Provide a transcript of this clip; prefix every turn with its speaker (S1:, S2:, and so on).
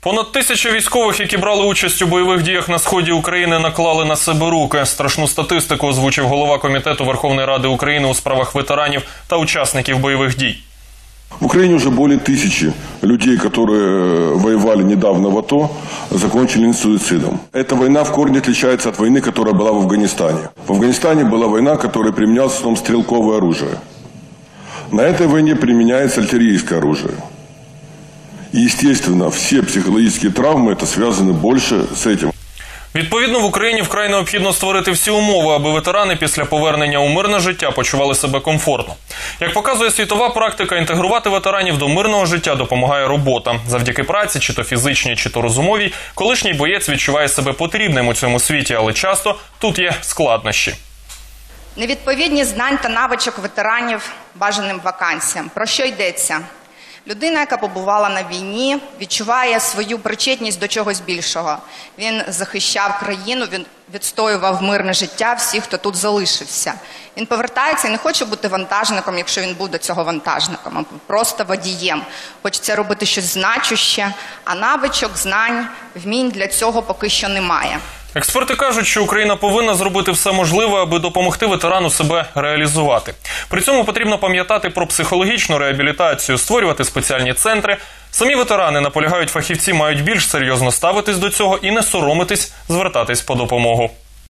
S1: Понад тисячу військових, які брали участь у бойових діях на сході України, наклали на себе руки. Страшну статистику озвучив голова комітету Верховної Ради України у справах ветеранів та учасників бойових дій.
S2: В Украине уже более тысячи людей, которые воевали недавно в АТО, закончили суицидом. Эта война в корне отличается от войны, которая была в Афганистане. В Афганистане была война, которая применялась в основном стрелковое оружие. На этой войне применяется артиллерийское оружие. И, естественно, все психологические травмы это связаны больше с этим.
S1: Відповідно, в Україні вкрай необхідно створити всі умови, аби ветерани після повернення у мирне життя почували себе комфортно. Як показує світова практика, інтегрувати ветеранів до мирного життя допомагає робота. Завдяки праці, чи то фізичній, чи то розумовій, колишній боєць відчуває себе потрібним у цьому світі, але часто тут є складнощі.
S3: Невідповідність знань та навичок ветеранів бажаним вакансіям. Про що йдеться? Людина, яка побувала на війні, відчуває свою причетність до чогось більшого. Він захищав країну, він відстоював мирне життя всіх, хто тут залишився. Він повертається і не хоче бути вантажником, якщо він буде цього вантажником, а просто водієм. Хочеться робити щось значуще, а навичок, знань, вмінь для цього поки що немає.
S1: Експерти кажуть, що Україна повинна зробити все можливе, аби допомогти ветерану себе реалізувати. При цьому потрібно пам'ятати про психологічну реабілітацію, створювати спеціальні центри. Самі ветерани наполягають, фахівці мають більш серйозно ставитись до цього і не соромитись звертатись по допомогу.